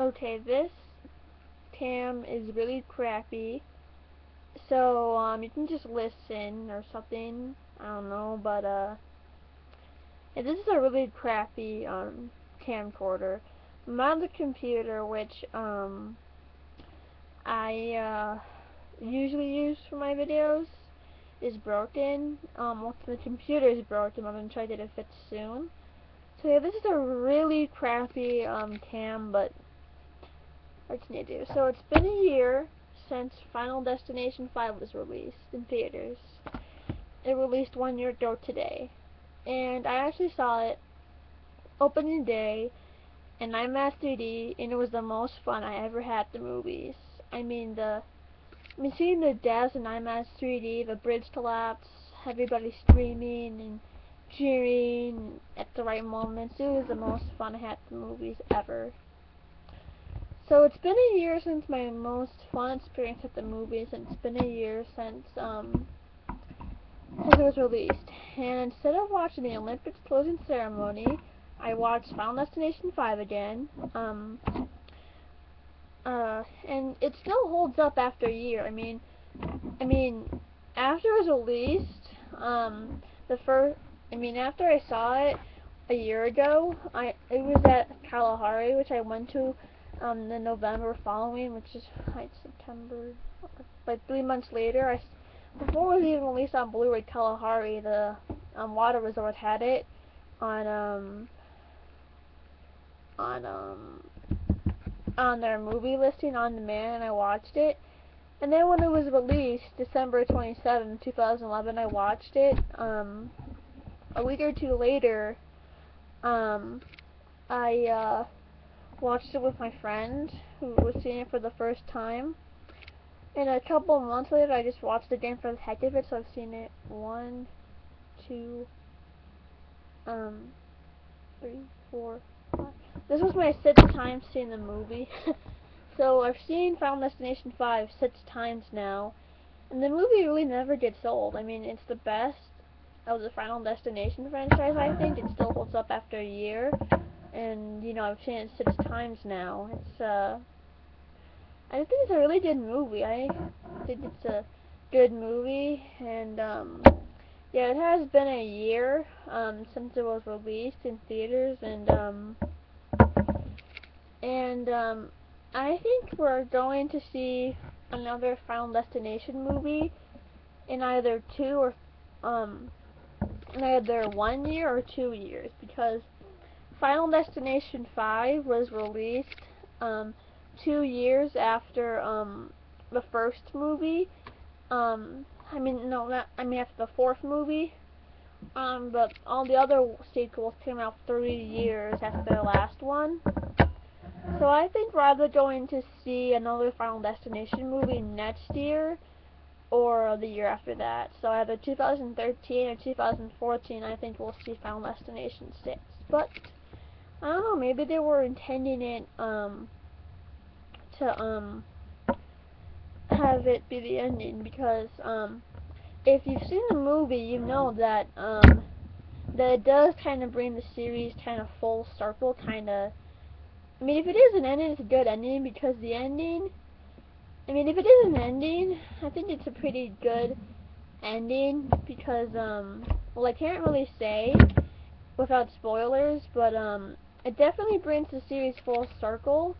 Okay, this cam is really crappy. So, um, you can just listen or something. I don't know, but, uh, yeah, this is a really crappy, um, camcorder. My other computer, which, um, I, uh, usually use for my videos, is broken. Um, well, the computer is broken. I'm gonna try to get it fixed soon. So yeah, this is a really crappy, um, cam, but you do? So it's been a year since Final Destination 5 was released in theaters. It released one year ago today. And I actually saw it opening day in IMAX 3D and it was the most fun I ever had the movies. I mean the I mean seeing the deaths in IMAX 3D, the bridge collapse, everybody screaming and cheering at the right moments, it was the most fun I had the movies ever. So it's been a year since my most fun experience at the movies, and it's been a year since um since it was released. And instead of watching the Olympics closing ceremony, I watched Final Destination 5 again. Um, uh, and it still holds up after a year. I mean, I mean, after it was released, um, the first, I mean, after I saw it a year ago, I it was at Kalahari, which I went to um, the November following, which is like September, like three months later. I before it was even released on Blu-ray, Kalahari, the um, Water Resort had it on um on um on their movie listing on demand, and I watched it. And then when it was released, December 27, 2011, I watched it. Um, a week or two later, um, I uh, watched it with my friend who was seeing it for the first time. And a couple months later, I just watched it again for the heck of it, so I've seen it one, two, um, three, four, five. This was my sixth time seeing the movie. so I've seen Final Destination 5 six times now. And the movie really never gets old. I mean, it's the best of the Final Destination franchise, I think. It still holds up after a year and you know I've seen it six times now. It's uh, I think it's a really good movie. I think it's a good movie, and um, yeah, it has been a year um since it was released in theaters, and um, and um, I think we're going to see another Final Destination movie in either two or um in either one year or two years because Final Destination 5 was released um, two years after um, the first movie. Um, I mean, no, not, I mean after the fourth movie. Um, but all the other sequels came out three years after the last one. So I think we're either going to see another Final Destination movie next year or the year after that. So either 2013 or 2014, I think we'll see Final Destination 6. But I don't know, maybe they were intending it, um, to, um, have it be the ending, because, um, if you've seen the movie, you know that, um, that it does kind of bring the series kind of full circle, kind of, I mean, if it is an ending, it's a good ending, because the ending, I mean, if it is an ending, I think it's a pretty good ending, because, um, well, I can't really say without spoilers, but, um, it definitely brings the series full circle.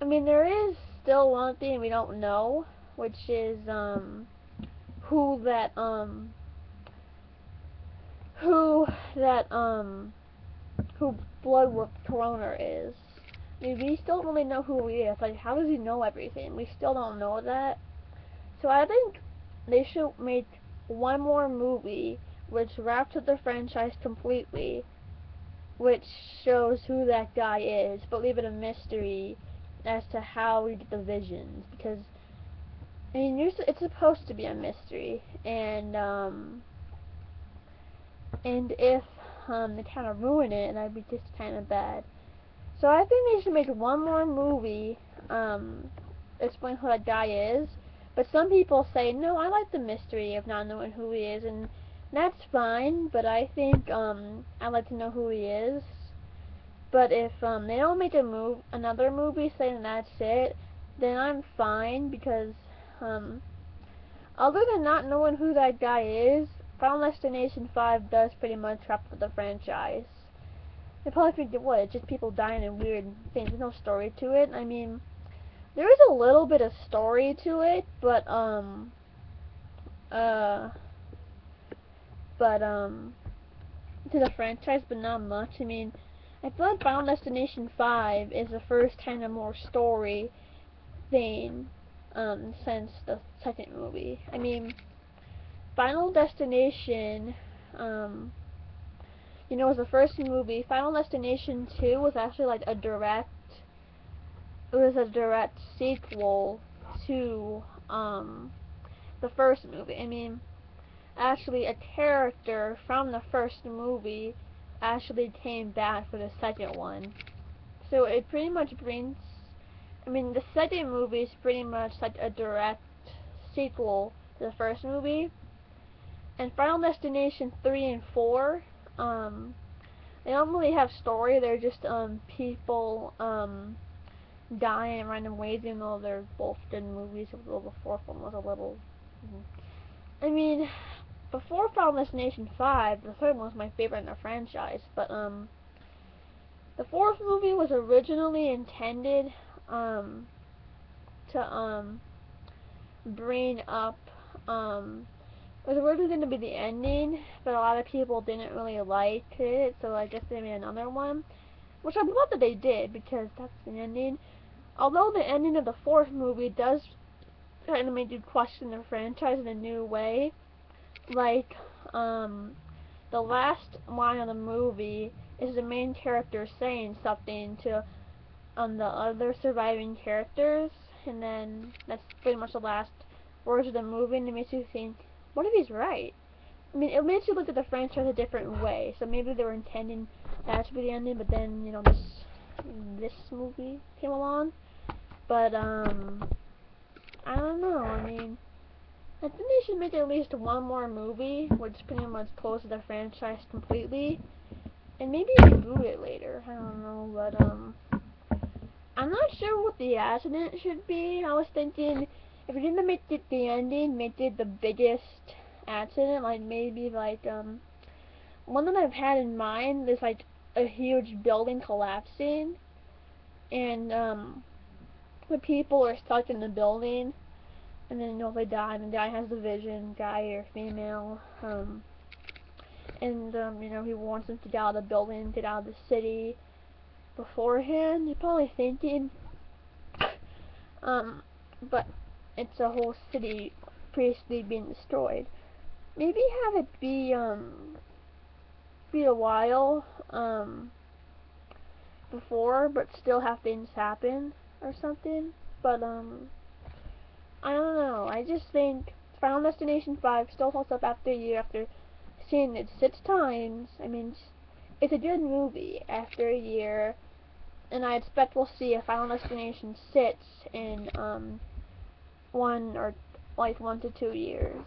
I mean, there is still one thing we don't know, which is, um, who that, um, who that, um, who Bludworth Coroner is. I mean, we still don't really know who he is. Like, how does he know everything? We still don't know that. So I think they should make one more movie which wraps up the franchise completely which shows who that guy is, but leave it a mystery as to how we get the visions, because, I mean, it's supposed to be a mystery, and, um, and if, um, they kind of ruin it, that'd be just kind of bad. So I think they should make one more movie, um, explain who that guy is, but some people say, no, I like the mystery of not knowing who he is, and that's fine, but I think um, I'd like to know who he is. But if um, they don't make a move, another movie saying that's it, then I'm fine because um, other than not knowing who that guy is, Final Destination 5 does pretty much wrap up the franchise. They probably think, what, it's just people dying and weird things. There's no story to it. I mean, there is a little bit of story to it, but, um, uh, but, um, to the franchise, but not much. I mean, I feel like Final Destination 5 is the first kind of more story thing, um, since the second movie. I mean, Final Destination, um, you know, was the first movie. Final Destination 2 was actually like a direct, it was a direct sequel to, um, the first movie. I mean, actually a character from the first movie actually came back for the second one. So it pretty much brings, I mean, the second movie is pretty much like a direct sequel to the first movie. And Final Destination 3 and 4, um, they don't really have story. They're just um, people um, dying in random ways, even though they're both good movies. Although the fourth one was a little. I mean, before Final Destination 5, the third one was my favorite in the franchise. But um, the fourth movie was originally intended um, to um, bring up um, it was originally going to be the ending, but a lot of people didn't really like it, so I guess they made another one. Which I'm glad that they did, because that's the ending. Although the ending of the fourth movie does kind of make you question the franchise in a new way. Like, um, the last line of the movie is the main character saying something to um, the other surviving characters, and then that's pretty much the last words of the movie, and it makes you think, what if he's right? I mean, it makes you look at the franchise a different way. So maybe they were intending that to be the ending, but then you know this this movie came along. But um, I don't know. I mean, I think they should make at least one more movie, which pretty much closes the franchise completely, and maybe reboot it later. I don't know, but um, I'm not sure what the accident should be. I was thinking if you're gonna make it the ending, make it the biggest accident, like maybe like um one that I've had in mind is like a huge building collapsing and um the people are stuck in the building and then you know they die and the guy has the vision, guy or female, um and um, you know, he wants them to get out of the building, get out of the city beforehand. You're probably thinking um but it's a whole city basically being destroyed. Maybe have it be um be a while um before but still have things happen or something. But um I don't know. I just think Final Destination 5 still holds up after a year after seeing it six times. I mean, it's a good movie after a year, and I expect we'll see a Final Destination 6 in um one or like one to two years.